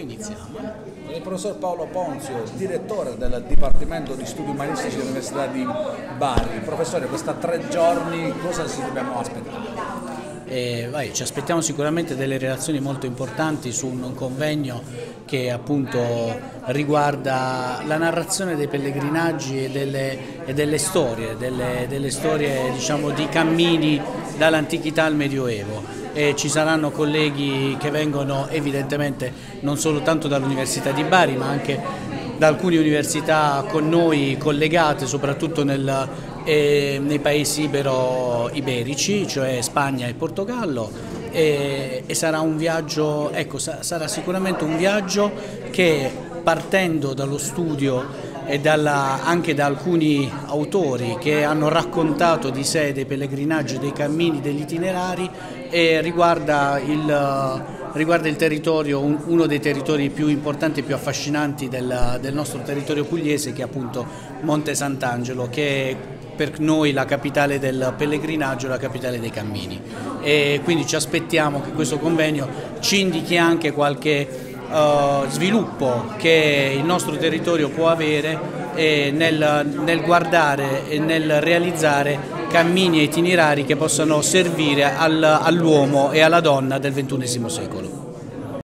Iniziamo. Il professor Paolo Ponzio, direttore del Dipartimento di Studi Umanistici dell'Università di Bari. Professore, questa tre giorni cosa ci dobbiamo aspettare? Eh, vai, ci aspettiamo sicuramente delle relazioni molto importanti su un convegno che appunto riguarda la narrazione dei pellegrinaggi e delle, e delle storie, delle, delle storie diciamo, di cammini dall'antichità al Medioevo e ci saranno colleghi che vengono evidentemente non soltanto dall'Università di Bari ma anche da alcune università con noi collegate soprattutto nel, eh, nei paesi ibero-iberici, cioè Spagna e Portogallo. E, e sarà viaggio, ecco, sarà sicuramente un viaggio che partendo dallo studio e dalla, anche da alcuni autori che hanno raccontato di sé dei pellegrinaggi, dei cammini, degli itinerari e riguarda il, riguarda il territorio, uno dei territori più importanti e più affascinanti del, del nostro territorio pugliese che è appunto Monte Sant'Angelo che è per noi la capitale del pellegrinaggio, la capitale dei cammini. E quindi ci aspettiamo che questo convegno ci indichi anche qualche uh, sviluppo che il nostro territorio può avere nel, nel, guardare e nel realizzare cammini e itinerari che possano servire al, all'uomo e alla donna del XXI secolo.